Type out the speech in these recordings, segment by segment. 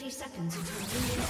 30 seconds until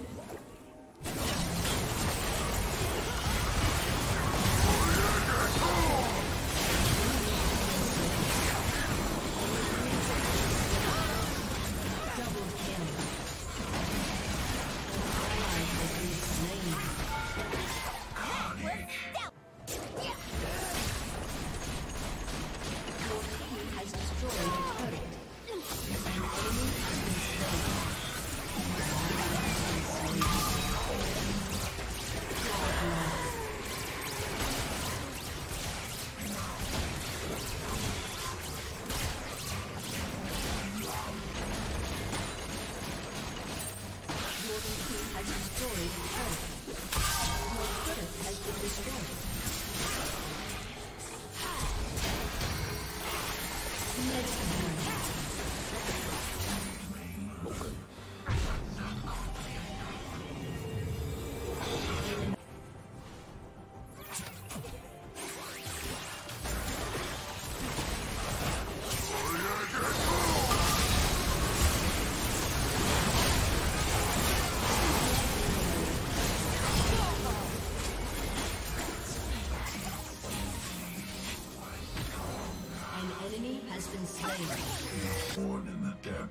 Double kill.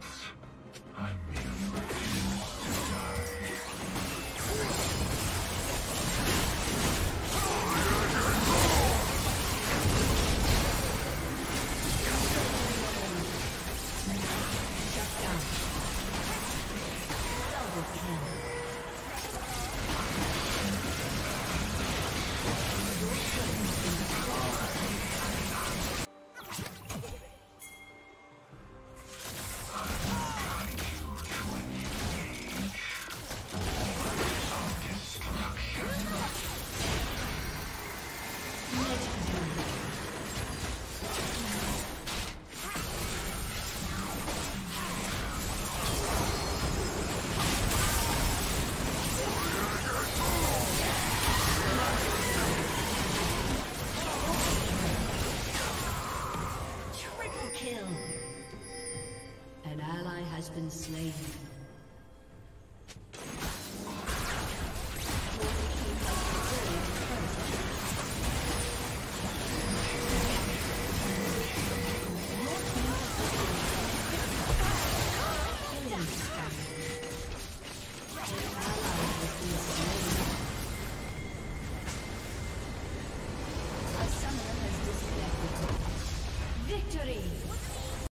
has been slain.